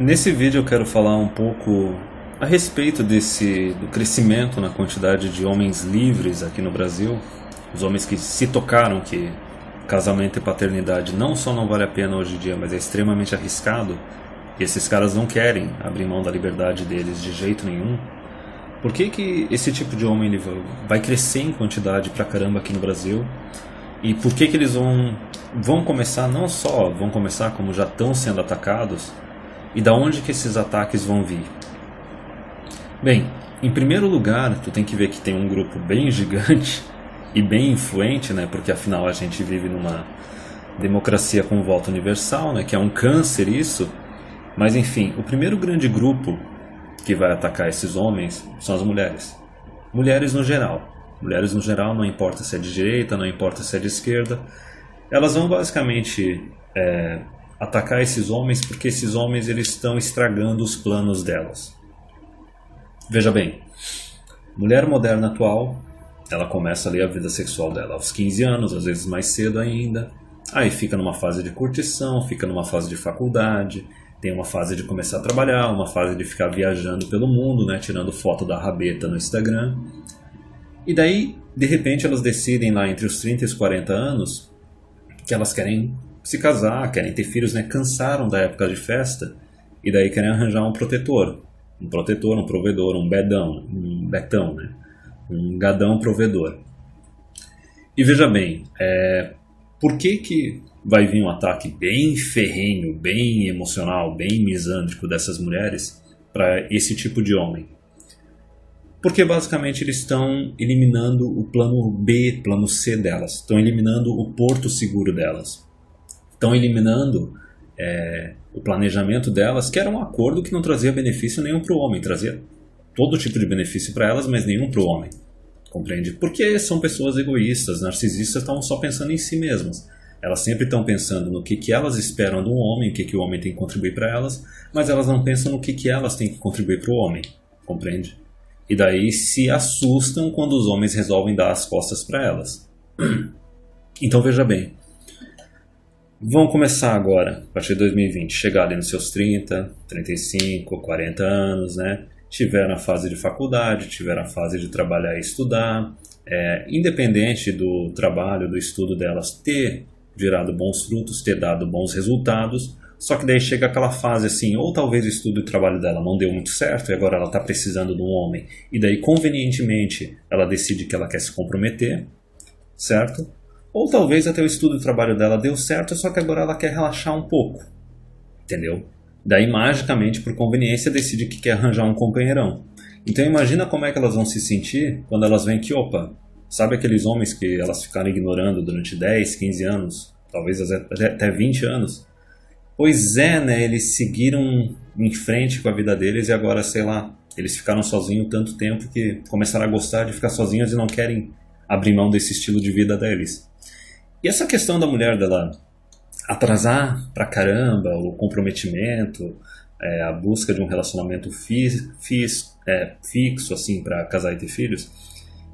Nesse vídeo eu quero falar um pouco a respeito desse do crescimento na quantidade de homens livres aqui no Brasil, os homens que se tocaram que casamento e paternidade não só não vale a pena hoje em dia, mas é extremamente arriscado. E esses caras não querem abrir mão da liberdade deles de jeito nenhum. Por que, que esse tipo de homem ele vai crescer em quantidade pra caramba aqui no Brasil? E por que, que eles vão, vão começar, não só vão começar, como já estão sendo atacados, e da onde que esses ataques vão vir? Bem, em primeiro lugar, tu tem que ver que tem um grupo bem gigante e bem influente, né? Porque afinal a gente vive numa democracia com voto universal, né? Que é um câncer isso. Mas enfim, o primeiro grande grupo que vai atacar esses homens são as mulheres. Mulheres no geral. Mulheres no geral, não importa se é de direita, não importa se é de esquerda. Elas vão basicamente é, atacar esses homens porque esses homens eles estão estragando os planos delas. Veja bem, mulher moderna atual, ela começa ali a vida sexual dela aos 15 anos, às vezes mais cedo ainda. Aí fica numa fase de curtição, fica numa fase de faculdade, tem uma fase de começar a trabalhar, uma fase de ficar viajando pelo mundo, né, tirando foto da rabeta no Instagram. E daí, de repente, elas decidem lá entre os 30 e os 40 anos que elas querem se casar, querem ter filhos, né? Cansaram da época de festa e daí querem arranjar um protetor. Um protetor, um provedor, um bedão, um betão, né? Um gadão provedor. E veja bem, é, por que que vai vir um ataque bem ferrenho, bem emocional, bem misândrico dessas mulheres para esse tipo de homem? Porque basicamente eles estão eliminando o plano B, plano C delas, estão eliminando o porto seguro delas estão eliminando é, o planejamento delas, que era um acordo que não trazia benefício nenhum para o homem, trazia todo tipo de benefício para elas, mas nenhum para o homem. Compreende? Porque são pessoas egoístas, narcisistas, estão só pensando em si mesmas. Elas sempre estão pensando no que, que elas esperam do homem, o que, que o homem tem que contribuir para elas, mas elas não pensam no que, que elas têm que contribuir para o homem. Compreende? E daí se assustam quando os homens resolvem dar as costas para elas. Então veja bem, vão começar agora, a partir de 2020, chegar ali nos seus 30, 35, 40 anos, né? Tiveram a fase de faculdade, tiveram a fase de trabalhar e estudar. É, independente do trabalho, do estudo delas ter gerado bons frutos, ter dado bons resultados, só que daí chega aquela fase assim, ou talvez o estudo e o trabalho dela não deu muito certo e agora ela está precisando de um homem, e daí convenientemente ela decide que ela quer se comprometer, certo? Ou talvez até o estudo e trabalho dela deu certo, só que agora ela quer relaxar um pouco. Entendeu? Daí, magicamente, por conveniência, decide que quer arranjar um companheirão. Então, imagina como é que elas vão se sentir quando elas veem que, opa, sabe aqueles homens que elas ficaram ignorando durante 10, 15 anos, talvez até 20 anos? Pois é, né? Eles seguiram em frente com a vida deles e agora, sei lá, eles ficaram sozinhos tanto tempo que começaram a gostar de ficar sozinhos e não querem abrir mão desse estilo de vida deles. E essa questão da mulher dela atrasar pra caramba o comprometimento, é, a busca de um relacionamento fi, fi, é, fixo assim para casar e ter filhos,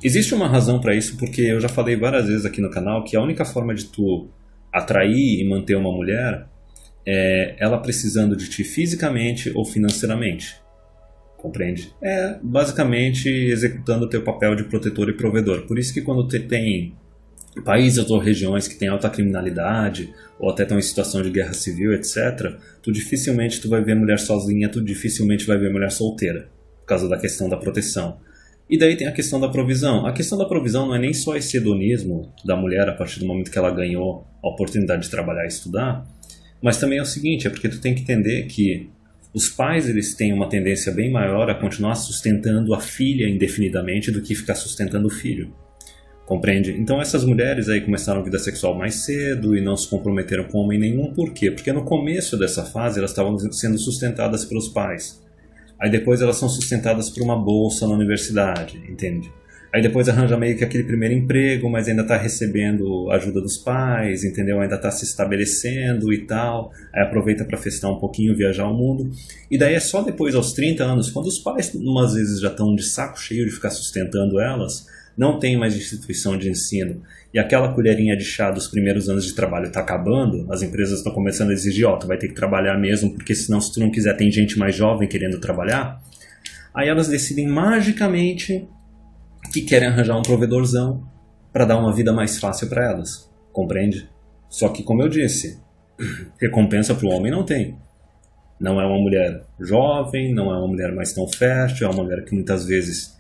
existe uma razão para isso porque eu já falei várias vezes aqui no canal que a única forma de tu atrair e manter uma mulher é ela precisando de ti fisicamente ou financeiramente. Compreende? É basicamente executando o teu papel de protetor e provedor. Por isso que quando tu tem países ou regiões que têm alta criminalidade ou até estão em situação de guerra civil, etc., tu dificilmente tu vai ver mulher sozinha, tu dificilmente vai ver mulher solteira, por causa da questão da proteção. E daí tem a questão da provisão. A questão da provisão não é nem só esse hedonismo da mulher a partir do momento que ela ganhou a oportunidade de trabalhar e estudar, mas também é o seguinte, é porque tu tem que entender que os pais eles têm uma tendência bem maior a continuar sustentando a filha indefinidamente do que ficar sustentando o filho. Compreende? Então essas mulheres aí começaram a vida sexual mais cedo e não se comprometeram com homem nenhum. Por quê? Porque no começo dessa fase elas estavam sendo sustentadas pelos pais. Aí depois elas são sustentadas por uma bolsa na universidade, entende? Aí depois arranja meio que aquele primeiro emprego, mas ainda está recebendo ajuda dos pais, entendeu? Ainda está se estabelecendo e tal. Aí aproveita para festar um pouquinho, viajar o mundo. E daí é só depois, aos 30 anos, quando os pais, umas vezes, já estão de saco cheio de ficar sustentando elas, não tem mais instituição de ensino e aquela colherinha de chá dos primeiros anos de trabalho está acabando, as empresas estão começando a exigir, ó, oh, tu vai ter que trabalhar mesmo, porque senão se tu não quiser tem gente mais jovem querendo trabalhar. Aí elas decidem magicamente que querem arranjar um provedorzão para dar uma vida mais fácil para elas, compreende? Só que como eu disse, recompensa para o homem não tem. Não é uma mulher jovem, não é uma mulher mais tão fértil, é uma mulher que muitas vezes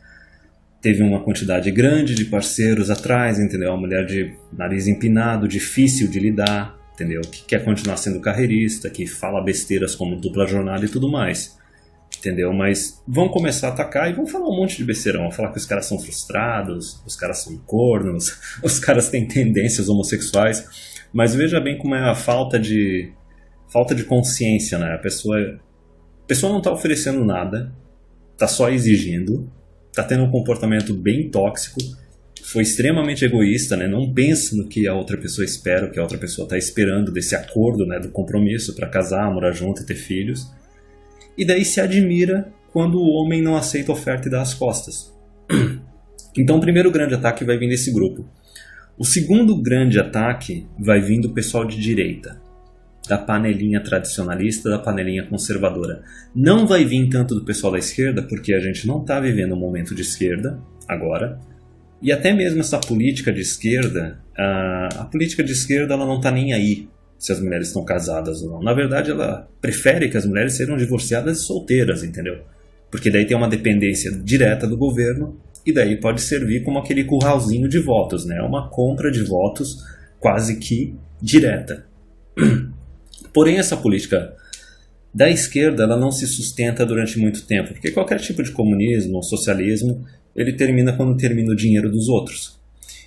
teve uma quantidade grande de parceiros atrás, entendeu? Uma mulher de nariz empinado, difícil de lidar, entendeu? Que quer continuar sendo carreirista, que fala besteiras como dupla jornada e tudo mais. Entendeu? Mas vão começar a atacar e vão falar um monte de besteirão. Vão falar que os caras são frustrados, os caras são cornos, os caras têm tendências homossexuais. Mas veja bem como é a falta de falta de consciência, né? A pessoa, a pessoa não está oferecendo nada, está só exigindo, está tendo um comportamento bem tóxico, foi extremamente egoísta, né? Não pensa no que a outra pessoa espera, o que a outra pessoa está esperando desse acordo, né? Do compromisso para casar, morar junto e ter filhos. E daí se admira quando o homem não aceita a oferta e dá as costas. Então, o primeiro grande ataque vai vir desse grupo. O segundo grande ataque vai vir do pessoal de direita da panelinha tradicionalista, da panelinha conservadora. Não vai vir tanto do pessoal da esquerda, porque a gente não está vivendo um momento de esquerda agora. E até mesmo essa política de esquerda, a, a política de esquerda ela não está nem aí se as mulheres estão casadas ou não. Na verdade, ela prefere que as mulheres sejam divorciadas e solteiras, entendeu? Porque daí tem uma dependência direta do governo e daí pode servir como aquele curralzinho de votos, né? Uma compra de votos quase que direta. Porém, essa política da esquerda ela não se sustenta durante muito tempo, porque qualquer tipo de comunismo ou socialismo ele termina quando termina o dinheiro dos outros.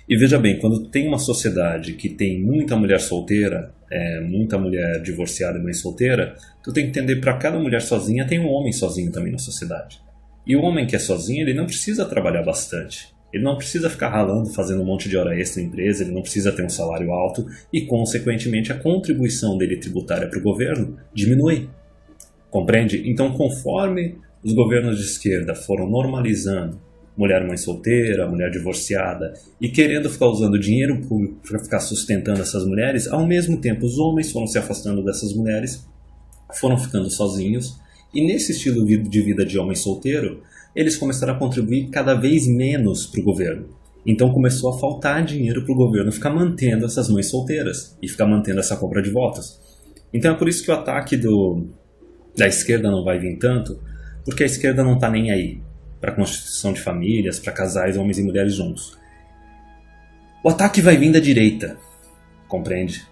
E veja bem, quando tem uma sociedade que tem muita mulher solteira, é, muita mulher divorciada e mãe solteira, tu tem que entender para cada mulher sozinha tem um homem sozinho também na sociedade. E o homem que é sozinho, ele não precisa trabalhar bastante. Ele não precisa ficar ralando, fazendo um monte de hora extra na empresa, ele não precisa ter um salário alto e, consequentemente, a contribuição dele tributária para o governo diminui. Compreende? Então, conforme os governos de esquerda foram normalizando mulher mãe solteira, mulher divorciada e querendo ficar usando dinheiro público para ficar sustentando essas mulheres, ao mesmo tempo os homens foram se afastando dessas mulheres, foram ficando sozinhos e nesse estilo de vida de homem solteiro, eles começaram a contribuir cada vez menos para o governo. Então começou a faltar dinheiro para o governo ficar mantendo essas mães solteiras e ficar mantendo essa compra de votos. Então é por isso que o ataque do, da esquerda não vai vir tanto, porque a esquerda não está nem aí para a constituição de famílias, para casais, homens e mulheres juntos. O ataque vai vir da direita, compreende?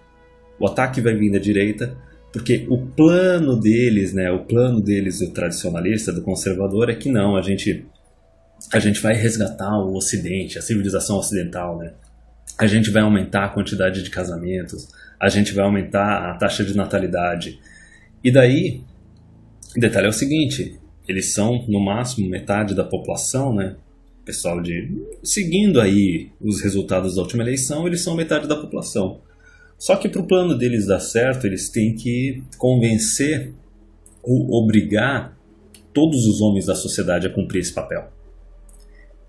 O ataque vai vir da direita porque o plano deles, né, o plano deles, o tradicionalista, do conservador, é que não, a gente, a gente vai resgatar o Ocidente, a civilização ocidental, né? A gente vai aumentar a quantidade de casamentos, a gente vai aumentar a taxa de natalidade. E daí, o detalhe é o seguinte, eles são no máximo metade da população, né? Pessoal de seguindo aí os resultados da última eleição, eles são metade da população. Só que para o plano deles dar certo, eles têm que convencer ou obrigar todos os homens da sociedade a cumprir esse papel.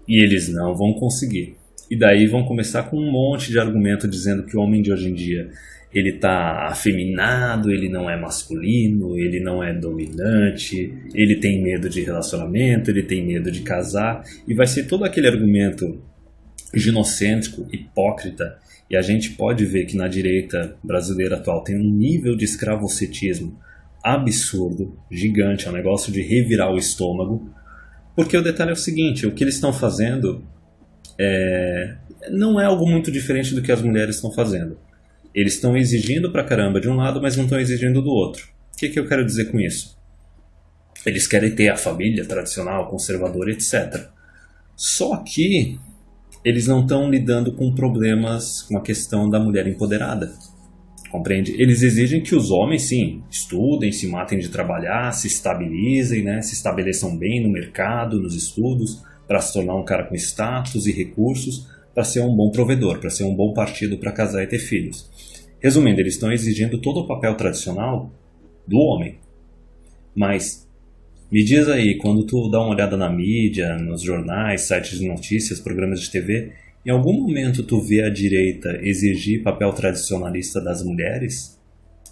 E eles não vão conseguir. E daí vão começar com um monte de argumento dizendo que o homem de hoje em dia ele está afeminado, ele não é masculino, ele não é dominante, ele tem medo de relacionamento, ele tem medo de casar, e vai ser todo aquele argumento ginocêntrico, hipócrita, e a gente pode ver que na direita brasileira atual tem um nível de escravocetismo absurdo, gigante, é um negócio de revirar o estômago, porque o detalhe é o seguinte, o que eles estão fazendo é, não é algo muito diferente do que as mulheres estão fazendo. Eles estão exigindo pra caramba de um lado, mas não estão exigindo do outro. O que, que eu quero dizer com isso? Eles querem ter a família tradicional, conservadora, etc. Só que eles não estão lidando com problemas com a questão da mulher empoderada. Compreende? Eles exigem que os homens, sim, estudem, se matem de trabalhar, se estabilizem, né, se estabeleçam bem no mercado, nos estudos, para se tornar um cara com status e recursos, para ser um bom provedor, para ser um bom partido para casar e ter filhos. Resumindo, eles estão exigindo todo o papel tradicional do homem. Mas Me diz aí, quando tu dá uma olhada na mídia, nos jornais, sites de notícias, programas de TV, em algum momento tu vê a direita exigir papel tradicionalista das mulheres?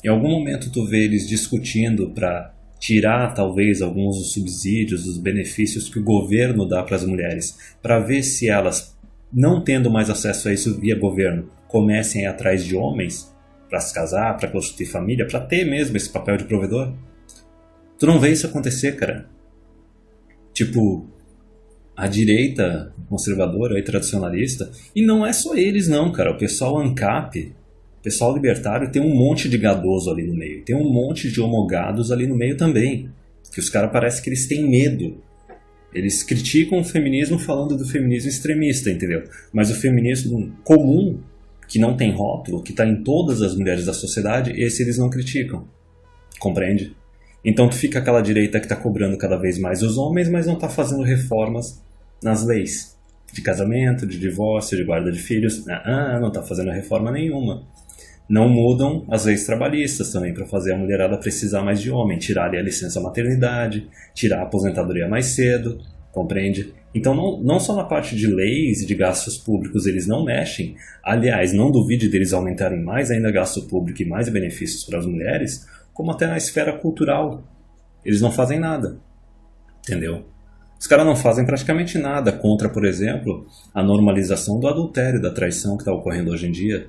Em algum momento tu vê eles discutindo para tirar talvez alguns dos subsídios, dos benefícios que o governo dá para as mulheres, para ver se elas, não tendo mais acesso a isso via governo, comecem a ir atrás de homens para se casar, para constituir família, para ter mesmo esse papel de provedor? Tu não vê isso acontecer, cara. Tipo, a direita conservadora e tradicionalista, e não é só eles não, cara. O pessoal ANCAP, o pessoal libertário tem um monte de gadoso ali no meio. Tem um monte de homogados ali no meio também. Que os caras parecem que eles têm medo. Eles criticam o feminismo falando do feminismo extremista, entendeu? Mas o feminismo comum, que não tem rótulo, que está em todas as mulheres da sociedade, esse eles não criticam. Compreende? Então tu fica aquela direita que está cobrando cada vez mais os homens, mas não está fazendo reformas nas leis de casamento, de divórcio, de guarda de filhos. Ah, não está fazendo reforma nenhuma. Não mudam as leis trabalhistas também para fazer a mulherada precisar mais de homem, tirar a licença maternidade, tirar a aposentadoria mais cedo, compreende? Então, não, não só na parte de leis e de gastos públicos eles não mexem, aliás, não duvide deles aumentarem mais ainda gasto público e mais benefícios para as mulheres, como até na esfera cultural. Eles não fazem nada. Entendeu? Os caras não fazem praticamente nada contra, por exemplo, a normalização do adultério, da traição que está ocorrendo hoje em dia.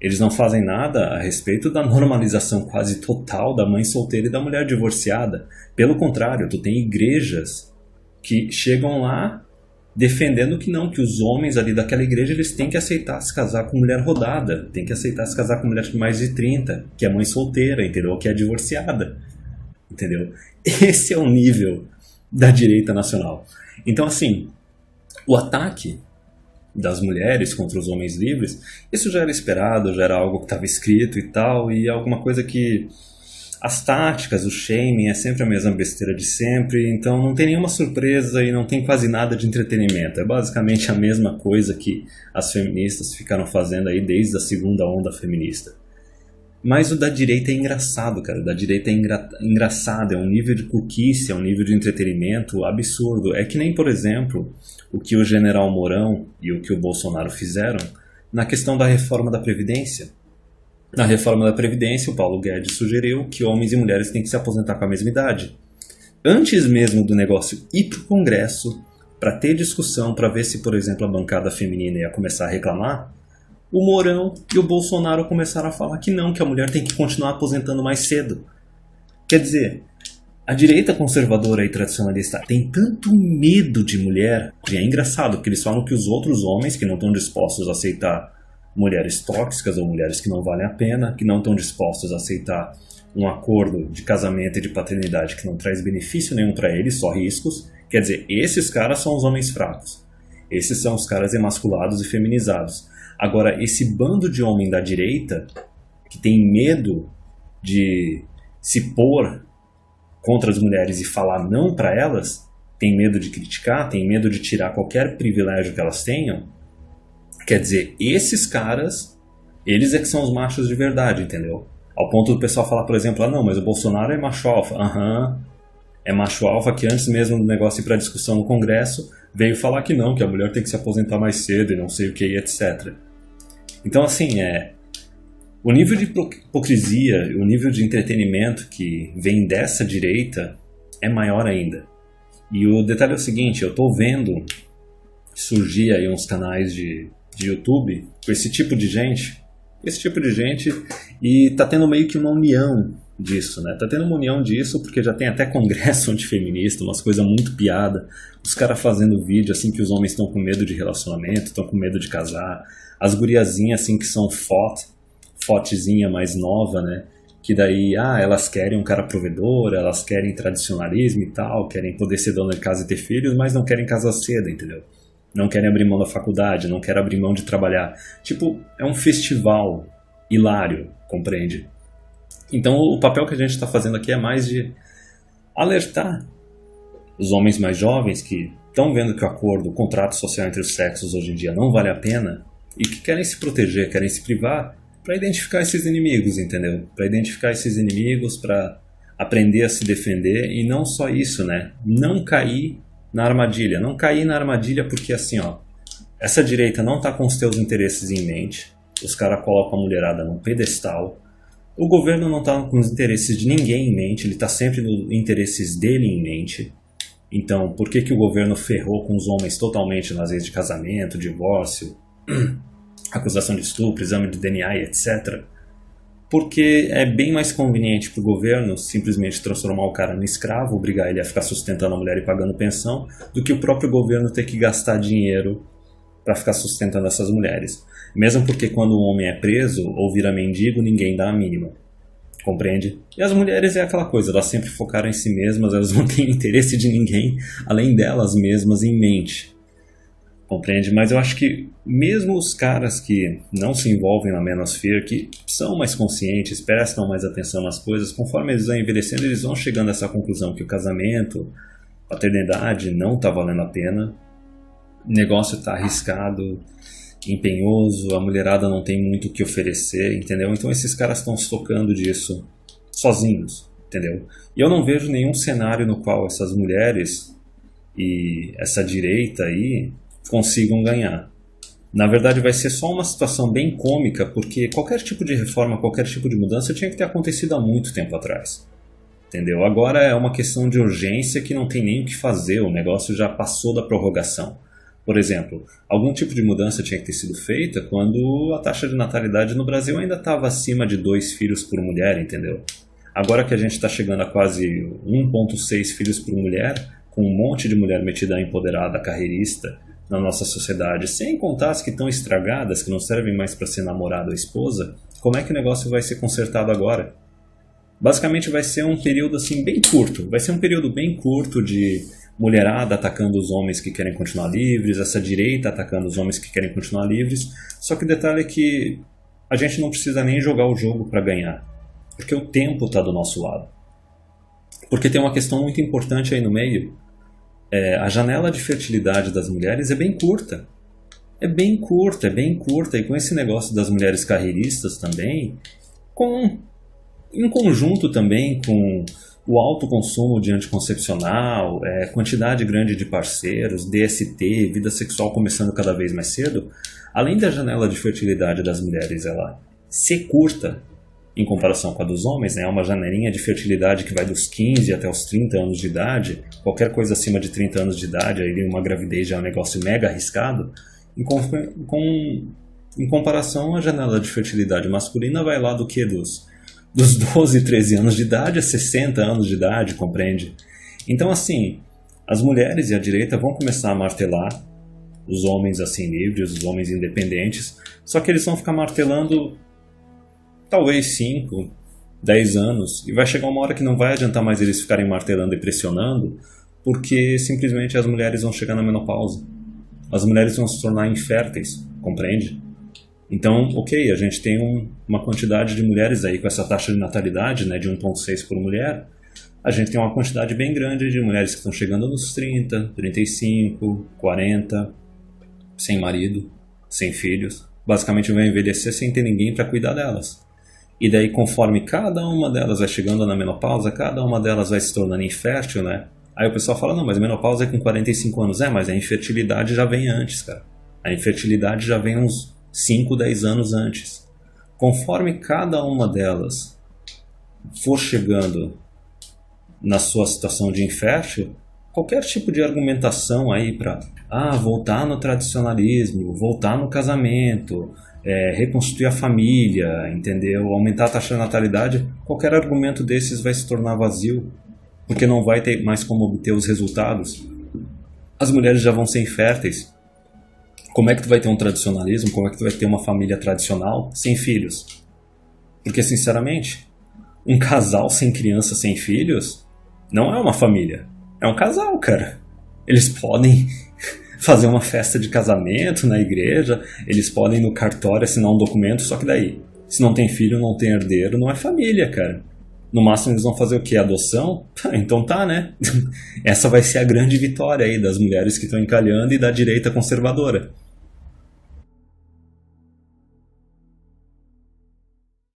Eles não fazem nada a respeito da normalização quase total da mãe solteira e da mulher divorciada. Pelo contrário, tu tem igrejas que chegam lá defendendo que não, que os homens ali daquela igreja eles têm que aceitar se casar com mulher rodada, têm que aceitar se casar com mulher de mais de 30, que é mãe solteira, entendeu? Que é divorciada, entendeu? Esse é o nível da direita nacional. Então, assim, o ataque das mulheres contra os homens livres, isso já era esperado, já era algo que estava escrito e tal, e é alguma coisa que as táticas, o shaming é sempre a mesma besteira de sempre, então não tem nenhuma surpresa e não tem quase nada de entretenimento. É basicamente a mesma coisa que as feministas ficaram fazendo aí desde a segunda onda feminista. Mas o da direita é engraçado, cara. O da direita é engra engraçado, é um nível de cookice, é um nível de entretenimento absurdo. É que nem, por exemplo, o que o general Mourão e o que o Bolsonaro fizeram na questão da reforma da Previdência na reforma da Previdência, o Paulo Guedes sugeriu que homens e mulheres têm que se aposentar com a mesma idade. Antes mesmo do negócio ir para o Congresso, para ter discussão, para ver se, por exemplo, a bancada feminina ia começar a reclamar, o Mourão e o Bolsonaro começaram a falar que não, que a mulher tem que continuar aposentando mais cedo. Quer dizer, a direita conservadora e tradicionalista tem tanto medo de mulher, e é engraçado, porque eles falam que os outros homens que não estão dispostos a aceitar mulheres tóxicas ou mulheres que não valem a pena, que não estão dispostas a aceitar um acordo de casamento e de paternidade que não traz benefício nenhum para eles, só riscos. Quer dizer, esses caras são os homens fracos. Esses são os caras emasculados e feminizados. Agora, esse bando de homem da direita que tem medo de se pôr contra as mulheres e falar não para elas, tem medo de criticar, tem medo de tirar qualquer privilégio que elas tenham, Quer dizer, esses caras, eles é que são os machos de verdade, entendeu? Ao ponto do pessoal falar, por exemplo, ah não, mas o Bolsonaro é macho alfa. Aham, uhum. é macho alfa que antes mesmo do negócio ir para discussão no Congresso, veio falar que não, que a mulher tem que se aposentar mais cedo e não sei o que, etc. Então, assim, é, o nível de hipocrisia, o nível de entretenimento que vem dessa direita é maior ainda. E o detalhe é o seguinte, eu estou vendo surgir aí uns canais de de YouTube com esse tipo de gente, esse tipo de gente, e tá tendo meio que uma união disso, né? Tá tendo uma união disso porque já tem até congresso antifeminista, umas coisas muito piada, os caras fazendo vídeo assim que os homens estão com medo de relacionamento, estão com medo de casar, as guriazinhas assim que são foto, fotezinha mais nova, né? Que daí, ah, elas querem um cara provedor, elas querem tradicionalismo e tal, querem poder ser dona de casa e ter filhos, mas não querem casar cedo, entendeu? Não querem abrir mão da faculdade, não querem abrir mão de trabalhar. Tipo, é um festival hilário, compreende? Então o papel que a gente está fazendo aqui é mais de alertar os homens mais jovens que estão vendo que o acordo, o contrato social entre os sexos hoje em dia não vale a pena e que querem se proteger, querem se privar para identificar esses inimigos, entendeu? Para identificar esses inimigos, para aprender a se defender e não só isso, né? Não cair na armadilha. Não cair na armadilha porque assim, ó, essa direita não está com os teus interesses em mente. Os caras colocam a mulherada num pedestal. O governo não está com os interesses de ninguém em mente, ele está sempre nos interesses dele em mente. Então, por que, que o governo ferrou com os homens totalmente nas leis de casamento, divórcio, acusação de estupro, exame de DNA etc? Porque é bem mais conveniente para o governo simplesmente transformar o cara no escravo, obrigar ele a ficar sustentando a mulher e pagando pensão, do que o próprio governo ter que gastar dinheiro para ficar sustentando essas mulheres. Mesmo porque quando o homem é preso ou vira mendigo, ninguém dá a mínima. Compreende? E as mulheres é aquela coisa, elas sempre focaram em si mesmas, elas não têm interesse de ninguém além delas mesmas em mente. Compreende? Mas eu acho que mesmo os caras que não se envolvem na manosphere, que são mais conscientes, prestam mais atenção nas coisas, conforme eles vão envelhecendo, eles vão chegando a essa conclusão que o casamento, paternidade não está valendo a pena, o negócio está arriscado, empenhoso, a mulherada não tem muito o que oferecer, entendeu? Então esses caras estão se tocando disso sozinhos, entendeu? E eu não vejo nenhum cenário no qual essas mulheres e essa direita aí consigam ganhar. Na verdade, vai ser só uma situação bem cômica, porque qualquer tipo de reforma, qualquer tipo de mudança tinha que ter acontecido há muito tempo atrás. Entendeu? Agora é uma questão de urgência que não tem nem o que fazer, o negócio já passou da prorrogação. Por exemplo, algum tipo de mudança tinha que ter sido feita quando a taxa de natalidade no Brasil ainda estava acima de dois filhos por mulher, entendeu? Agora que a gente está chegando a quase 1,6 filhos por mulher, com um monte de mulher metida empoderada, carreirista na nossa sociedade, sem contar as que estão estragadas, que não servem mais para ser namorada ou esposa, como é que o negócio vai ser consertado agora? Basicamente vai ser um período assim bem curto, vai ser um período bem curto de mulherada atacando os homens que querem continuar livres, essa direita atacando os homens que querem continuar livres. Só que o detalhe é que a gente não precisa nem jogar o jogo para ganhar, porque o tempo está do nosso lado. Porque tem uma questão muito importante aí no meio. É, a janela de fertilidade das mulheres é bem curta. É bem curta, é bem curta. E com esse negócio das mulheres carreiristas também, com, em conjunto também com o alto consumo de anticoncepcional, é, quantidade grande de parceiros, DST, vida sexual começando cada vez mais cedo, além da janela de fertilidade das mulheres ela ser curta em comparação com a dos homens, né, é uma janelinha de fertilidade que vai dos 15 até os 30 anos de idade, qualquer coisa acima de 30 anos de idade, aí uma gravidez já é um negócio mega arriscado, em, com, com, em comparação a janela de fertilidade masculina vai lá do que dos dos 12, 13 anos de idade a 60 anos de idade, compreende? Então, assim, as mulheres e a direita vão começar a martelar os homens assim livres, os homens independentes, só que eles vão ficar martelando talvez 5, 10 anos, e vai chegar uma hora que não vai adiantar mais eles ficarem martelando e pressionando, porque simplesmente as mulheres vão chegar na menopausa. As mulheres vão se tornar inférteis, compreende? Então, ok, a gente tem um, uma quantidade de mulheres aí com essa taxa de natalidade né, de 1,6 por mulher. A gente tem uma quantidade bem grande de mulheres que estão chegando nos 30, 35, 40, sem marido, sem filhos. Basicamente vão envelhecer sem ter ninguém para cuidar delas. E daí, conforme cada uma delas vai chegando na menopausa, cada uma delas vai se tornando infértil, né? Aí o pessoal fala, não, mas menopausa é com 45 anos. É, mas a infertilidade já vem antes, cara. A infertilidade já vem uns 5, 10 anos antes. Conforme cada uma delas for chegando na sua situação de infértil, qualquer tipo de argumentação aí para ah, voltar no tradicionalismo, voltar no casamento, é, reconstruir a família, entendeu? Aumentar a taxa de natalidade, qualquer argumento desses vai se tornar vazio, porque não vai ter mais como obter os resultados. As mulheres já vão ser inférteis, como é que tu vai ter um tradicionalismo? Como é que tu vai ter uma família tradicional sem filhos? Porque, sinceramente, um casal sem criança, sem filhos, não é uma família. É um casal, cara. Eles podem fazer uma festa de casamento na igreja, eles podem no cartório assinar um documento, só que daí, se não tem filho, não tem herdeiro, não é família, cara. No máximo eles vão fazer o quê? Adoção? então tá, né? Essa vai ser a grande vitória aí das mulheres que estão encalhando e da direita conservadora.